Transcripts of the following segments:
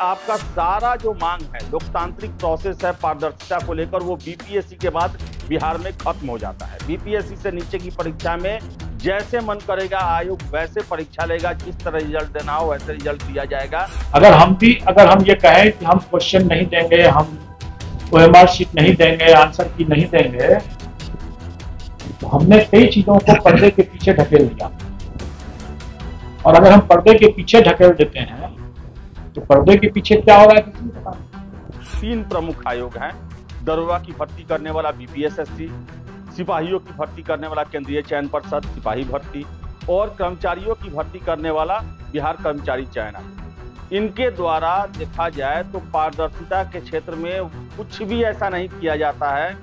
आपका सारा जो मांग है, लोकतांत्रिक प्रोसेस है, पारदर्शिता को लेकर वो बीपीएससी के बाद बिहार में खत्म हो जाता है। बीपीएससी से नीचे की परीक्षा में जैसे मन करेगा, आयोग वैसे परीक्षा लेगा, जिस तरह रिज़ल्ट देना हो वैसे रिज़ल्ट दिया जाएगा। अगर हम भी, अगर हम ये कहें कि हम क्वेश्चन नहीं देंगे, हम शीट नहीं देंगे आंसर की नहीं देंगे तो हमने कई चीज़ों को पर्दे के पीछे ढकेल दिया। और अगर हम पर्दे के पीछे ढकेल देते हैं तो पर्दे के पीछे क्या हो रहा है। तीन प्रमुख आयोग हैं। दरोगा की भर्ती करने वाला बीपीएसएससी सिपाहियों की भर्ती करने वाला केंद्रीय चयन परिषद सिपाही भर्ती और कर्मचारियों की भर्ती करने वाला बिहार कर्मचारी चयन। आयोग इनके द्वारा देखा जाए तो पारदर्शिता के क्षेत्र में कुछ भी ऐसा नहीं किया जाता है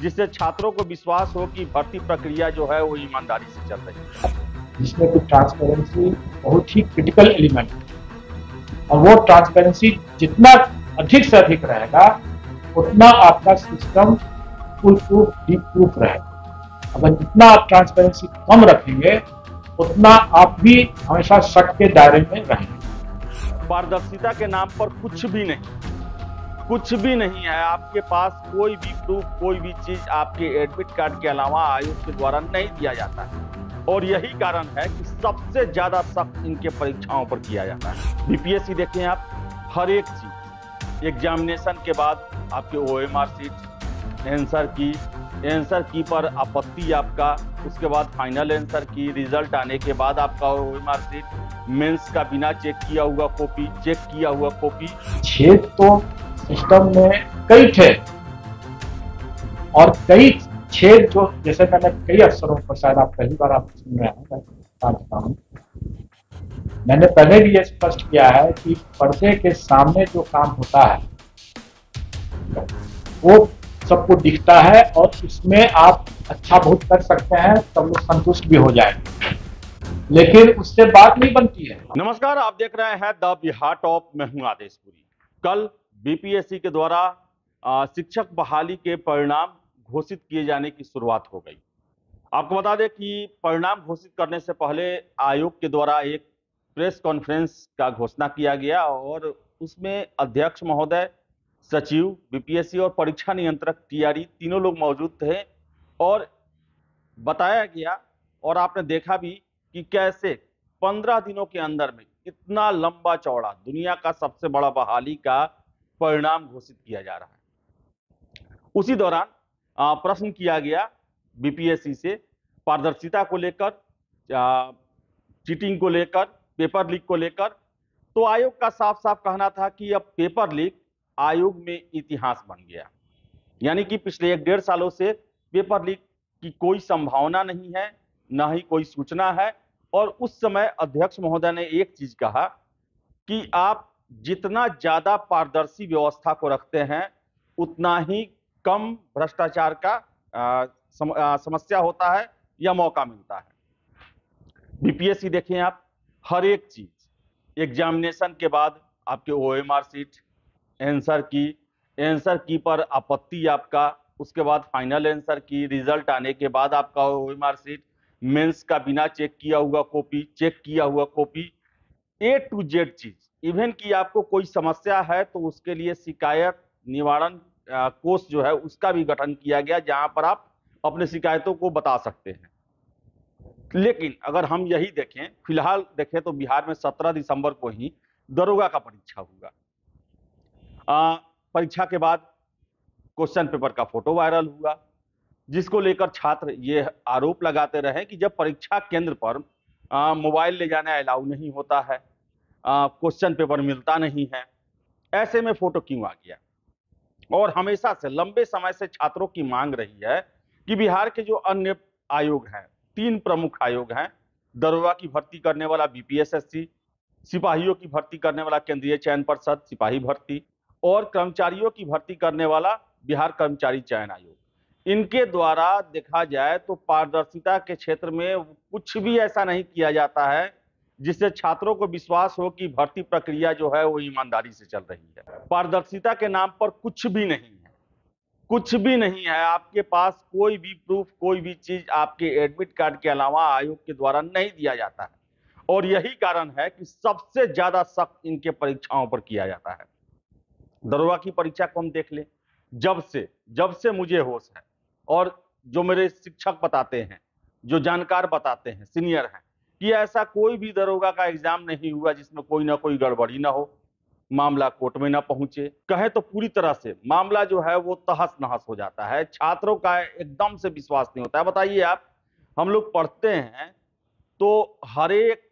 जिससे छात्रों को विश्वास हो कि भर्ती प्रक्रिया जो है वो ईमानदारी से चल रही है। जिसमें कि ट्रांसपेरेंसी बहुत ही क्रिटिकल एलिमेंट है। और वो ट्रांसपेरेंसी जितना अधिक से अधिक रहेगा, उतना आपका system full proof deep proof रहेगा। अगर जितना आप ट्रांसपेरेंसी कम रखेंगे, उतना आप भी हमेशा शक के दायरे में रहेंगे। पारदर्शिता के नाम पर कुछ भी नहीं, कुछ भी नहीं है। आपके पास कोई भी प्रूफ कोई भी चीज़ आपके एडमिट कार्ड के अलावा आयोग के द्वारा नहीं दिया जाता है। और यही कारण है कि सबसे ज़्यादा सख्त इनके परीक्षाओं पर किया जाता है। बीपीएससी देखें आप, हर एक चीज़। एग्जामिनेशन के बाद आपके O M R sheet answer key answer key पर आपत्ति आपका, उसके बाद फाइनल एंसर की रिज़ल्ट आने के बाद आपका O M R sheet mains का बिना चेक किया हुआ कॉपी चेक किया हुआ कॉपी छेद तो सिस्टम में कई थे और कई छेद जो जैसे मैंने कई अवसरों पर शायद आप पहली बार आप सुन रहे हैं मैं बता देता हूँ। मैंने पहले भी ये स्पष्ट किया है कि पर्दे के सामने जो काम होता है, वो सबको दिखता है और इसमें आप अच्छा बहुत कर सकते हैं सब लोग संतुष्ट भी हो जाएँगे लेकिन उससे बात नहीं बनती है। नमस्कार, आप देख रहे हैं द बिहार टॉप। मैं हूँ आदेशपुरी कल बीपीएससी के द्वारा शिक्षक बहाली के परिणाम घोषित किए जाने की शुरुआत हो गई। आपको बता दें कि परिणाम घोषित करने से पहले आयोग के द्वारा एक प्रेस कॉन्फ्रेंस का घोषणा किया गया और उसमें अध्यक्ष महोदय, सचिव, बीपीएससी और परीक्षा नियंत्रक टीआरई तीनों लोग मौजूद थे और बताया गया और आपने देखा भी कि कैसे पंद्रह दिनों के अंदर में इतना लंबा चौड़ा दुनिया का सबसे बड़ा बहाली का परिणाम घोषित किया जा रहा है। उसी दौरान प्रश्न किया गया बीपीएससी से, पारदर्शिता को लेकर चीटिंग को लेकर, पेपर लीक को लेकर। तो आयोग का साफ़ साफ़ कहना था कि अब पेपर लीक आयोग में इतिहास बन गया। यानी कि पिछले एक डेढ़ सालों से पेपर लीक की कोई संभावना नहीं है, न ही कोई सूचना है। और उस समय अध्यक्ष महोदय ने एक चीज़ कहा कि आप जितना ज़्यादा पारदर्शी व्यवस्था को रखते हैं, उतना ही कम भ्रष्टाचार का सम, आ, समस्या होता है या मौका मिलता है? बीपीएससी देखें आप हर एक चीज़ एग्जामिनेशन के बाद आपके O M R sheet answer key answer key पर आपत्ति आपका उसके बाद फाइनल आंसर की रिज़ल्ट आने के बाद आपका O M R sheet mains का बिना चेक किया हुआ कॉपी चेक किया हुआ कॉपी ए टू जेड चीज़ इवन की आपको कोई समस्या है तो उसके लिए शिकायत निवारण कोष जो है, उसका भी गठन किया गया, जहाँ पर आप अपने शिकायतों को बता सकते हैं। लेकिन अगर हम यही देखें, फ़िलहाल देखें तो बिहार में 17 दिसंबर को ही दरोगा का परीक्षा होगा। परीक्षा के बाद क्वेश्चन पेपर का फ़ोटो वायरल हुआ, जिसको लेकर छात्र ये आरोप लगाते रहे कि जब परीक्षा केंद्र पर मोबाइल ले जाना अलाउ नहीं होता है क्वेश्चन पेपर मिलता नहीं है, ऐसे में फ़ोटो क्यों आ गया? और हमेशा से, लंबे समय से छात्रों की मांग रही है कि बिहार के जो अन्य आयोग हैं, तीन प्रमुख आयोग हैं, दरोगा की भर्ती करने वाला बीपीएसएससी सिपाहियों की भर्ती करने वाला केंद्रीय चयन परिषद, सिपाही भर्ती, और कर्मचारियों की भर्ती करने वाला बिहार कर्मचारी चयन आयोग। इनके द्वारा देखा जाए तो पारदर्शिता के क्षेत्र में कुछ भी ऐसा नहीं किया जाता है जिससे छात्रों को विश्वास हो कि भर्ती प्रक्रिया जो है वो ईमानदारी से चल रही है। पारदर्शिता के नाम पर कुछ भी नहीं है। कुछ भी नहीं है। आपके पास कोई भी प्रूफ कोई भी चीज़ आपके एडमिट कार्ड के अलावा आयोग के द्वारा नहीं दिया जाता है। और यही कारण है कि सबसे ज़्यादा सख्त इनके परीक्षाओं पर किया जाता है। दरोगा की परीक्षा को हम देख लें। जब से जब से मुझे होश है और जो मेरे शिक्षक बताते हैं, जो जानकार बताते हैं, सीनियर हैं कि ऐसा कोई भी दरोगा का एग्ज़ाम नहीं हुआ जिसमें कोई ना कोई गड़बड़ी ना हो, मामला कोर्ट में ना पहुँचे। कहे तो पूरी तरह से, मामला जो है वो तहस नहस हो जाता है, छात्रों का एकदम से विश्वास नहीं होता है। बताइए आप, हम लोग पढ़ते हैं तो हर एक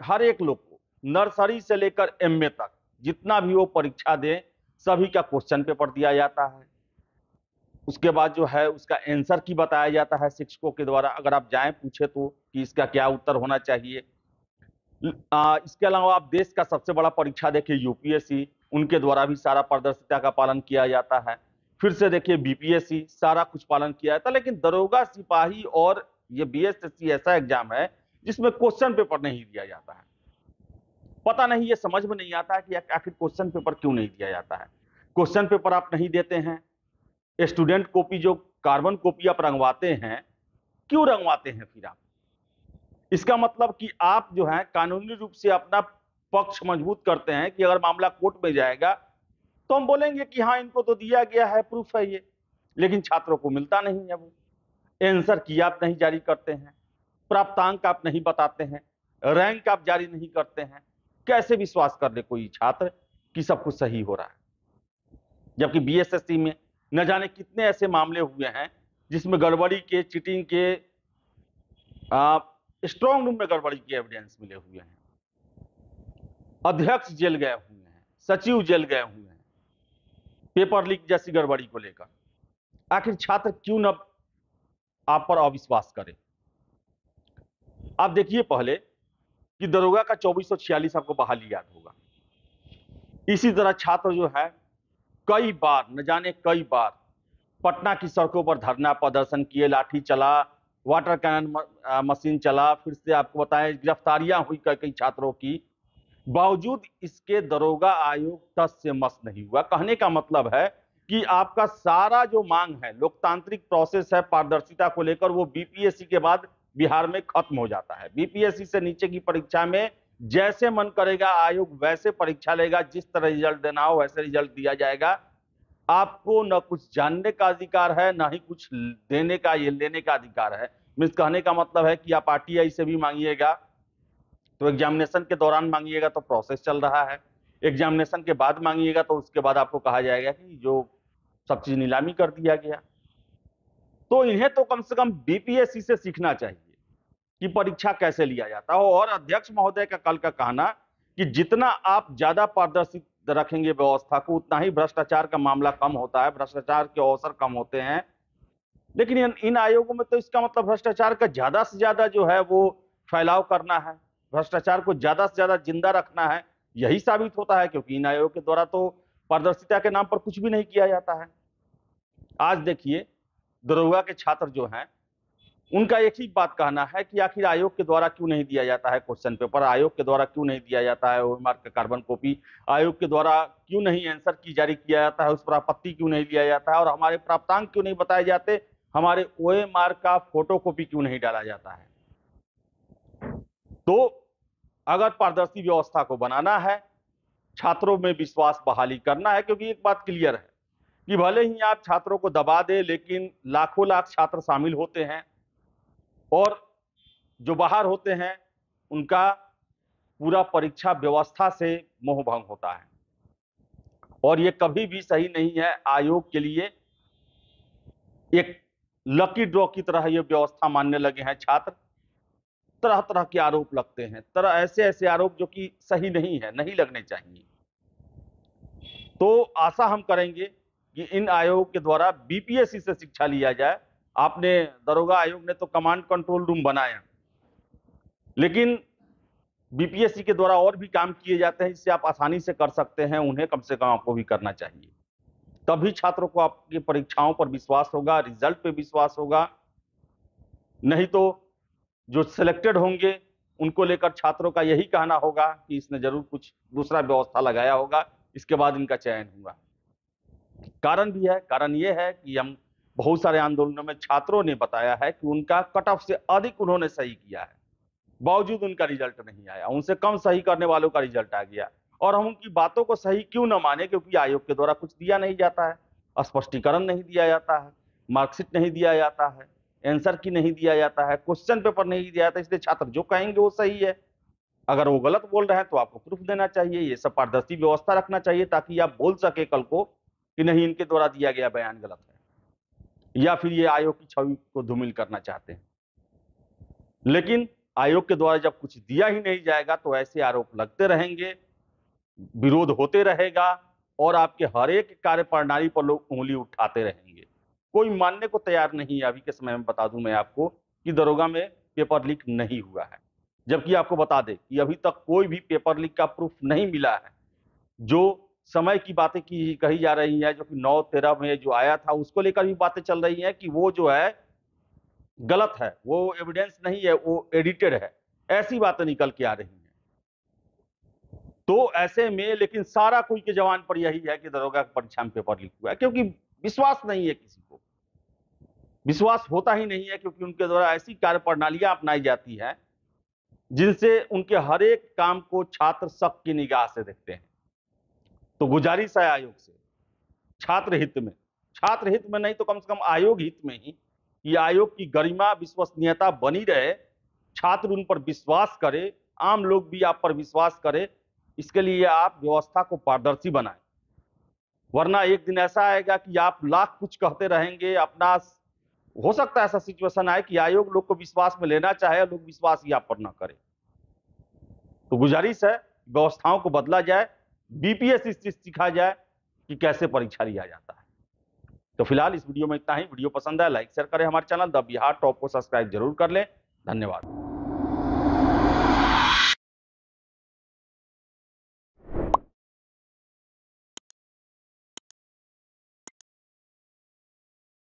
हर एक लोग को, नर्सरी से लेकर एमए तक, जितना भी वो परीक्षा दें, सभी का क्वेश्चन पेपर दिया जाता है। उसके बाद जो है उसका आंसर की बताया जाता है शिक्षकों के द्वारा। अगर आप जाएँ पूछे तो कि इसका क्या उत्तर होना चाहिए। आ, इसके अलावा आप देश का सबसे बड़ा परीक्षा देखिए यूपीएससी उनके द्वारा भी सारा पारदर्शिता का पालन किया जाता है। फिर से देखिए बीपीएससी सारा कुछ पालन किया जाता है लेकिन दरोगा सिपाही और ये बीएसएससी ऐसा एग्ज़ाम है जिसमें क्वेश्चन पेपर नहीं दिया जाता है। पता नहीं ये समझ में नहीं आता कि आखिर क्वेश्चन पेपर क्यों नहीं दिया जाता है। क्वेश्चन पेपर आप नहीं देते हैं स्टूडेंट कॉपी जो कार्बन कॉपी आप रंगवाते हैं, क्यों रंगवाते हैं फिर आप? इसका मतलब कि आप जो है, कानूनी रूप से अपना पक्ष मज़बूत करते हैं कि अगर मामला कोर्ट में जाएगा तो हम बोलेंगे कि हाँ इनको तो दिया गया है प्रूफ है ये। लेकिन छात्रों को मिलता नहीं है वो। एंसर की आप नहीं जारी करते हैं। प्राप्तांक आप नहीं बताते हैं। रैंक आप जारी नहीं करते हैं। कैसे विश्वास कर ले कोई छात्र कि सब कुछ सही हो रहा है? जबकि बीएसएससी में न जाने कितने ऐसे मामले हुए हैं जिसमें गड़बड़ी के, चीटिंग के स्ट्रॉन्ग रूम में गड़बड़ी के एविडेंस मिले हुए हैं। अध्यक्ष जेल गए हुए हैं, सचिव जेल गए हुए हैं पेपर लीक जैसी गड़बड़ी को लेकर। आखिर छात्र क्यों न आप पर अविश्वास करे? आप देखिए पहले कि दरोगा का चौबीस आपको बहाली याद होगा। इसी तरह छात्र जो है कई बार, न जाने कई बार, पटना की सड़कों पर धरना प्रदर्शन किए, लाठी चला, वाटर कैनन मशीन चला, फिर से आपको बताएँ, गिरफ्तारियाँ हुई कई कई छात्रों की। बावजूद इसके दरोगा आयोग तस से मस नहीं हुआ। कहने का मतलब है कि आपका सारा जो मांग है, लोकतांत्रिक प्रोसेस है, पारदर्शिता को लेकर वो बीपीएससी के बाद बिहार में खत्म हो जाता है। बीपीएससी से नीचे की परीक्षा में जैसे मन करेगा, आयोग वैसे परीक्षा लेगा, जिस तरह रिज़ल्ट देना हो वैसे रिज़ल्ट दिया जाएगा। आपको न कुछ जानने का अधिकार है, ना ही कुछ देने का, ये लेने का अधिकार है। मीन्स कहने का मतलब है कि आप आरटीआई से भी मांगिएगा तो एग्जामिनेशन के दौरान मांगिएगा तो प्रोसेस चल रहा है। एग्जामिनेशन के बाद मांगिएगा तो उसके बाद आपको कहा जाएगा कि जो सब चीज़ नीलामी कर दिया गया। तो इन्हें तो कम से कम बीपीएससी से सीखना चाहिए। कि परीक्षा कैसे लिया जाता है। और अध्यक्ष महोदय का कल का कहना कि जितना आप ज़्यादा पारदर्शी रखेंगे व्यवस्था को उतना ही भ्रष्टाचार का मामला कम होता है भ्रष्टाचार के अवसर कम होते हैं। लेकिन इन, आयोगों में तो इसका मतलब भ्रष्टाचार का ज़्यादा से ज़्यादा जो है वो फैलाव करना है भ्रष्टाचार को ज़्यादा से ज़्यादा ज़िंदा रखना है यही साबित होता है क्योंकि इन आयोग के द्वारा तो पारदर्शिता के नाम पर कुछ भी नहीं किया जाता है। आज देखिए दरोगा के छात्र जो हैं उनका एक ही बात कहना है कि आखिर आयोग के द्वारा क्यों नहीं दिया जाता है क्वेश्चन पेपर आयोग के द्वारा क्यों नहीं दिया जाता है मार्क का कार्बन कॉपी आयोग के द्वारा क्यों नहीं आंसर की जारी किया जाता है? उस पर आपत्ति क्यों नहीं लिया जाता है? और हमारे प्राप्तांक क्यों नहीं बताए जाते? हमारे ओ का फ़ोटो कॉपी क्यों नहीं डाला जाता है? तो अगर पारदर्शी व्यवस्था को बनाना है, छात्रों में विश्वास बहाली करना है, क्योंकि एक बात क्लियर है कि भले ही आप छात्रों को दबा दे, लेकिन लाखों लाख छात्र शामिल होते हैं और जो बाहर होते हैं, उनका पूरा परीक्षा व्यवस्था से मोह भंग होता है। और ये कभी भी सही नहीं है, आयोग के लिए एक लकी ड्रॉ की तरह ये व्यवस्था मानने लगे हैं छात्र। तरह तरह के आरोप लगते हैं, तरह ऐसे ऐसे आरोप जो कि सही नहीं है, नहीं लगने चाहिए। तो आशा हम करेंगे कि इन आयोग के द्वारा बीपीएससी से शिक्षा लिया जाए आपने दरोगा आयोग ने तो कमांड कंट्रोल रूम बनाया। लेकिन बीपीएससी के द्वारा और भी काम किए जाते हैं जिससे आप आसानी से कर सकते हैं, उन्हें कम से कम आपको भी करना चाहिए। तभी छात्रों को आपकी परीक्षाओं पर विश्वास होगा रिज़ल्ट पे विश्वास होगा। नहीं तो जो सिलेक्टेड होंगे, उनको लेकर छात्रों का यही कहना होगा कि इसने ज़रूर कुछ दूसरा व्यवस्था लगाया होगा, इसके बाद इनका चयन हुआ कारण भी है, कारण यह है कि हम बहुत सारे आंदोलनों में छात्रों ने बताया है कि उनका कट ऑफ़ से अधिक उन्होंने सही किया है। बावजूद उनका रिज़ल्ट नहीं आया, उनसे कम सही करने वालों का रिज़ल्ट आ गया। और हम उनकी बातों को सही क्यों न माने क्योंकि आयोग के द्वारा कुछ दिया नहीं जाता है स्पष्टीकरण नहीं दिया जाता है, मार्कशीट नहीं दिया जाता है, आंसर की नहीं दिया जाता है, क्वेश्चन पेपर नहीं दिया जाता, इसलिए छात्र जो कहेंगे वो सही है। अगर वो गलत बोल रहे हैं तो आपको प्रूफ देना चाहिए, ये सब पारदर्शी व्यवस्था रखना चाहिए ताकि आप बोल सके कल को कि नहीं इनके द्वारा दिया गया बयान गलत है। या फिर ये आयोग की छवि को धूमिल करना चाहते हैं। लेकिन आयोग के द्वारा जब कुछ दिया ही नहीं जाएगा तो ऐसे आरोप लगते रहेंगे, विरोध होते रहेगा और आपके हर एक कार्य प्रणाली पर लोग उंगली उठाते रहेंगे। कोई मानने को तैयार नहीं है। अभी के समय में बता दूँ मैं आपको कि दरोगा में पेपर लीक नहीं हुआ है। जबकि आपको बता दें कि अभी तक कोई भी पेपर लीक का प्रूफ नहीं मिला है, जो समय की बातें की कही जा रही है, जो कि नौ तेरह में जो आया था, उसको लेकर भी बातें चल रही हैं कि वो जो है, गलत है, वो एविडेंस नहीं है, वो एडिटेड है। ऐसी बातें निकल के आ रही हैं। तो ऐसे में, लेकिन सारा कोई के जवान पर यही है कि दरोगा परीक्षा में पेपर लीक हुआ है, क्योंकि विश्वास नहीं है किसी को। विश्वास होता ही नहीं है, क्योंकि उनके द्वारा ऐसी कार्य प्रणालियाँ अपनाई जाती हैं, जिनसे उनके हर एक काम को छात्र शक की निगाह से देखते हैं। तो गुजारिश है आयोग से छात्र हित में। छात्र हित में नहीं तो कम से कम आयोग हित में ही। कि आयोग की गरिमा, विश्वसनीयता बनी रहे, छात्र उन पर विश्वास करे, आम लोग भी आप पर विश्वास करे, इसके लिए आप व्यवस्था को पारदर्शी बनाएँ। वरना एक दिन ऐसा आएगा कि आप लाख कुछ कहते रहेंगे, अपना हो सकता है ऐसा सिचुएशन आए कि आयोग लोग को विश्वास में लेना चाहे, लोग विश्वास ही आप पर ना करें। तो गुजारिश है, व्यवस्थाओं को बदला जाए बीपीएस इस चीज़ सिखा जाए कि कैसे परीक्षा लिया जाता है। तो फ़िलहाल इस वीडियो में इतना ही। वीडियो पसंद है लाइक शेयर करें हमारे चैनल। द बिहार टॉप को सब्सक्राइब ज़रूर कर लें। धन्यवाद।